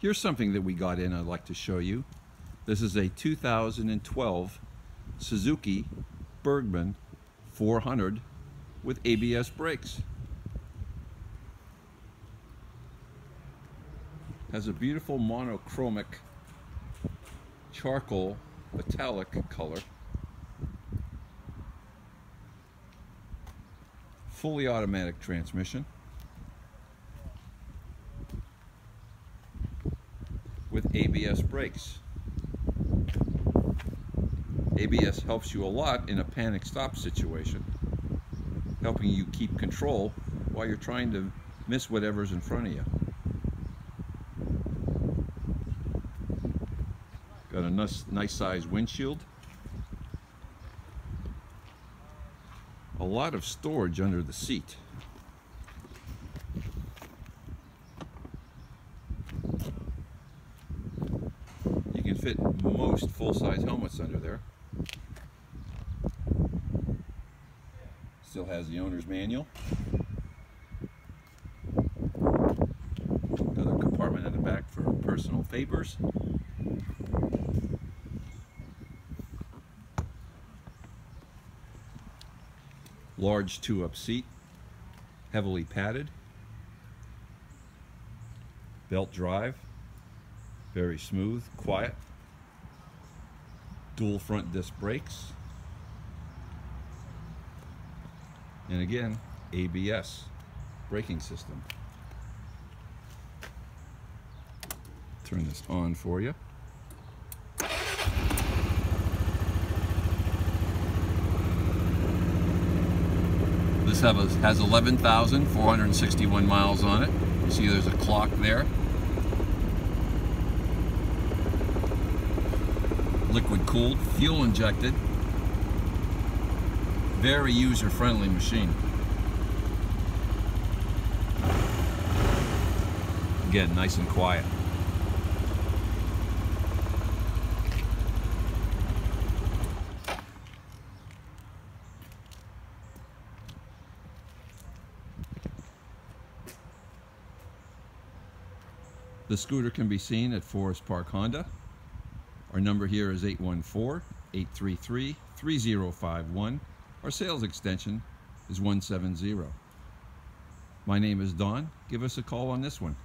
Here's something that we got in I'd like to show you. This is a 2012 Suzuki Burgman 400 with ABS brakes. Has a beautiful monochromic charcoal metallic color. Fully automatic transmission. With ABS brakes. ABS helps you a lot in a panic stop situation, helping you keep control while you're trying to miss whatever's in front of you. Got a nice, nice size windshield. A lot of storage under the seat. can fit most full-size helmets under there. Still has the owner's manual. Another compartment in the back for personal papers. Large two-up seat, heavily padded. Belt drive. Very smooth, quiet. Dual front disc brakes. And again, ABS braking system. Turn this on for you. This has 11,461 miles on it. You see there's a clock there. Liquid cooled, fuel injected. Very user friendly machine. Again, nice and quiet. The scooter can be seen at Forest Park Honda. Our number here is 814-833-3051. Our sales extension is 170. My name is Don. Give us a call on this one.